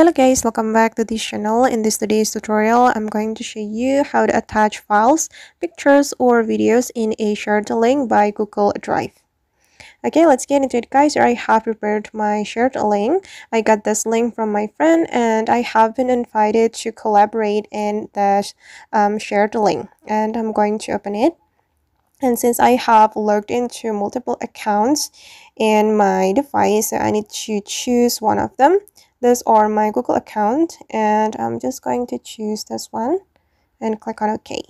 Hello guys, welcome back to this channel. In this today's tutorial, I'm going to show you how to attach files, pictures, or videos in a shared link by Google Drive. Okay, let's get into it guys. I have prepared my shared link. I got this link from my friend and I have been invited to collaborate in that um, shared link. And I'm going to open it. And since I have logged into multiple accounts in my device, so I need to choose one of them this are my Google account and I'm just going to choose this one and click on OK.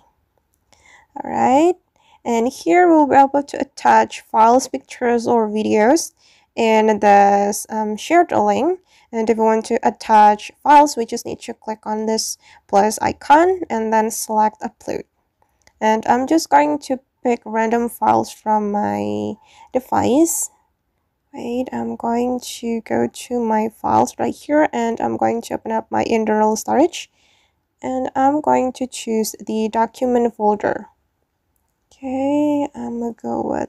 Alright, and here we'll be able to attach files, pictures, or videos in this um, shared link. And if you want to attach files, we just need to click on this plus icon and then select upload. And I'm just going to pick random files from my device Wait, I'm going to go to my files right here and I'm going to open up my internal storage and I'm going to choose the document folder. Okay, I'm gonna go with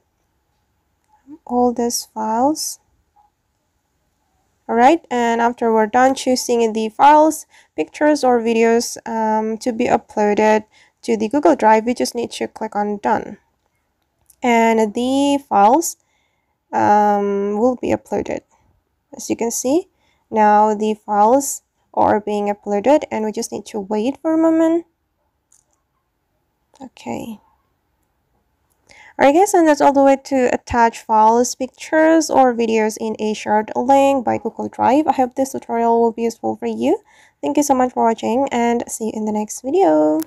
all these files. Alright, and after we're done choosing the files, pictures or videos um, to be uploaded to the Google Drive, we just need to click on done. And the files um, will be uploaded. As you can see, now the files are being uploaded and we just need to wait for a moment. Okay. Alright guys, and that's all the way to attach files, pictures, or videos in a shared link by Google Drive. I hope this tutorial will be useful for you. Thank you so much for watching and see you in the next video.